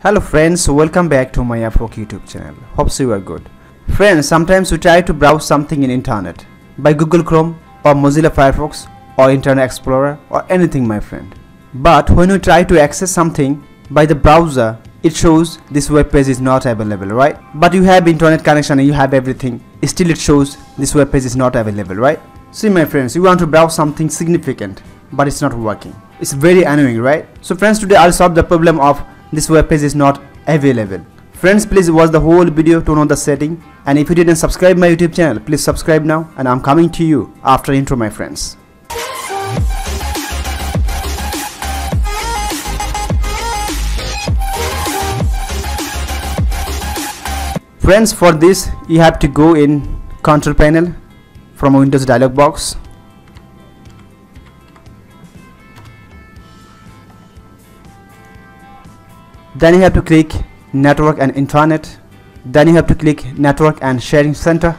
Hello friends, welcome back to my F Hoque YouTube channel. Hopes you are good. Friends, sometimes we try to browse something in internet by Google Chrome or Mozilla Firefox or Internet Explorer or anything my friend. But when we try to access something by the browser, it shows this web page is not available, right? But you have internet connection and you have everything. Still it shows this web page is not available, right? See my friends, you want to browse something significant, but it's not working. It's very annoying, right? So friends, today I'll solve the problem of this web page is not available. Friends please watch the whole video to know the setting. And if you didn't subscribe my youtube channel please subscribe now. And i'm coming to you after intro my friends. Friends for this you have to go in control panel from windows dialog box then you have to click network and internet. Then you have to click network and sharing center.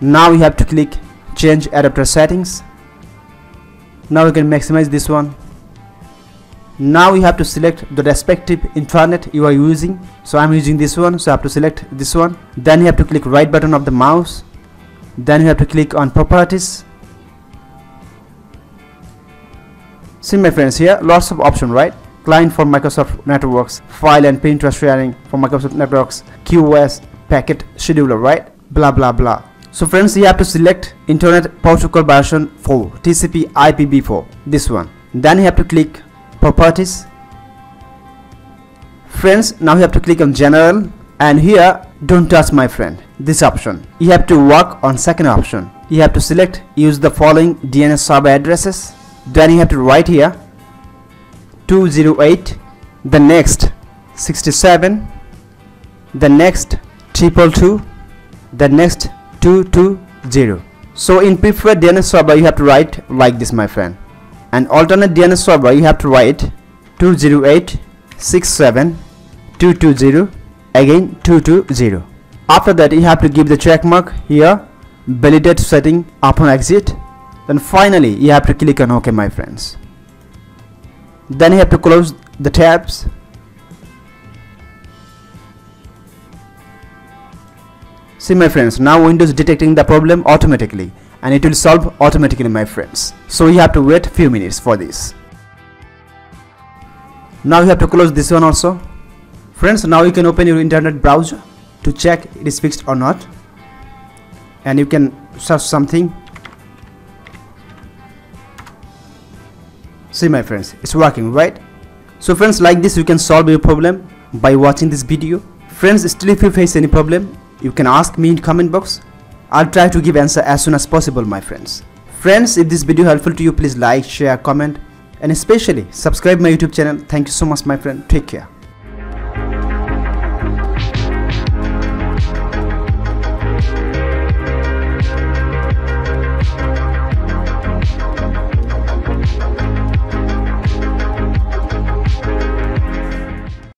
Now you have to click change adapter settings. Now you can maximize this one. Now you have to select the respective internet you are using. So i'm using this one so i have to select this one. Then you have to click right button of the mouse. Then you have to click on properties. See my friends here lots of option right client for Microsoft Networks, file and printer sharing for Microsoft Networks, QoS packet scheduler, right? Blah blah blah. So friends, you have to select Internet Protocol version 4, TCP IPv4, this one. Then you have to click Properties. Friends, now you have to click on General and here don't touch my friend this option you have to work on second option you have to select use the following DNS server addresses then you have to write here 208 the next 67 the next triple two the next 220 so in preferred DNS server you have to write like this my friend. And alternate DNS server you have to write 208 67 220 again 220 after that you have to give the check mark here validate setting upon exit. Then finally you have to click on ok my friends then you have to close the tabs. See my friends now windows detecting the problem automatically and it will solve automatically my friends. So you have to wait few minutes for this. Now you have to close this one also. Friends now you can open your internet browser to check it is fixed or not. And you can search something see my friends it's working right? So friends like this you can solve your problem by watching this video. Friends still if you face any problem you can ask me in comment box. I'll try to give answer as soon as possible my friends. Friends if this video helpful to you please like share comment and especially subscribe my youtube channel. Thank you so much my friend. Take care